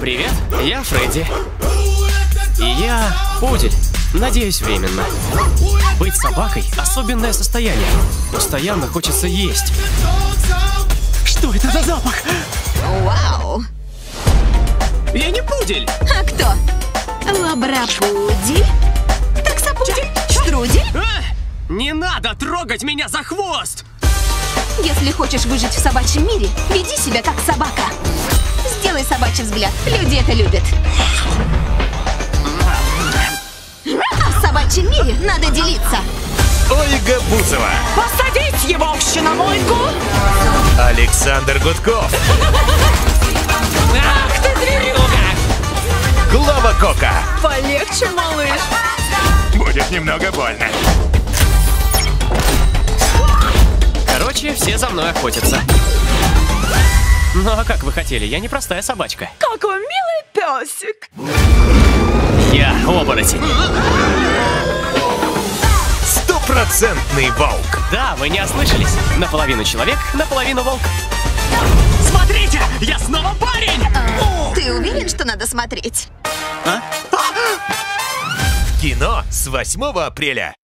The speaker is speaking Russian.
Привет, я Фредди. И я пудель. Надеюсь, временно. Быть собакой – особенное состояние. Постоянно хочется есть. Что это за запах? Вау! Я не пудель! А кто? Лабрапудель? Таксопудель? Штрудель? А! Не надо трогать меня за хвост! Если хочешь выжить в собачьем мире, веди себя как собака. Сделай собачий взгляд. Люди это любят. А в собачьем мире надо делиться. Ольга Бузова, Посадить его в щеномойку! Александр Гудков, Ах ты, зверюга! Клава Кока. Полегче, малыш. Будет немного больно. Короче, все за мной охотятся. Ну а как вы хотели? Я не простая собачка. Какой милый песик. Я оборотень. Стопроцентный волк. Да, вы не ослышались. Наполовину человек, наполовину волк. Смотрите, я снова парень! Ты уверен, что надо смотреть? Кино с 8 апреля.